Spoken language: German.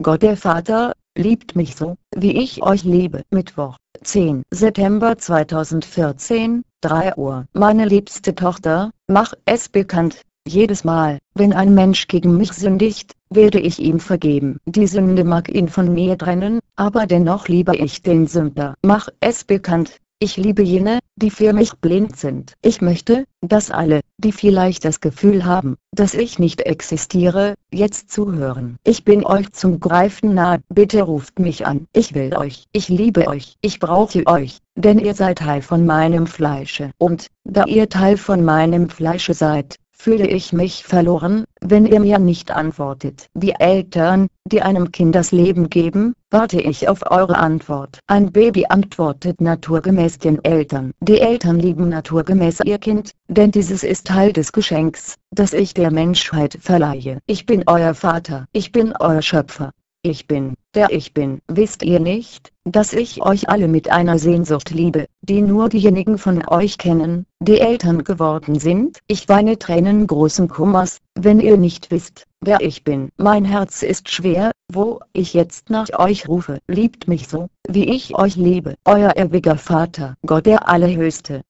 Gott der Vater, liebt mich so, wie ich euch liebe. Mittwoch, 10. September 2014, 3 Uhr. Meine liebste Tochter, mach es bekannt. Jedes Mal, wenn ein Mensch gegen mich sündigt, werde ich ihm vergeben. Die Sünde mag ihn von mir trennen, aber dennoch liebe ich den Sünder. Mach es bekannt, ich liebe jene, die für mich blind sind. Ich möchte, dass alle, die vielleicht das Gefühl haben, dass ich nicht existiere, jetzt zuhören. Ich bin euch zum Greifen nahe. Bitte ruft mich an. Ich will euch. Ich liebe euch. Ich brauche euch, denn ihr seid Teil von meinem Fleische. Und, da ihr Teil von meinem Fleische seid, fühle ich mich verloren, wenn ihr mir nicht antwortet. Wie Eltern, die einem Kind das Leben geben, warte ich auf eure Antwort. Ein Baby antwortet naturgemäß den Eltern. Die Eltern lieben naturgemäß ihr Kind, denn dieses ist Teil des Geschenks, das ich der Menschheit verleihe. Ich bin euer Vater. Ich bin euer Schöpfer. Ich bin, der ich bin. Wisst ihr nicht, dass ich euch alle mit einer Sehnsucht liebe, die nur diejenigen von euch kennen, die Eltern geworden sind? Ich weine Tränen großen Kummers, wenn ihr nicht wisst, wer ich bin. Mein Herz ist schwer, wo ich jetzt nach euch rufe. Liebt mich so, wie ich euch liebe. Euer ewiger Vater, Gott der Allerhöchste.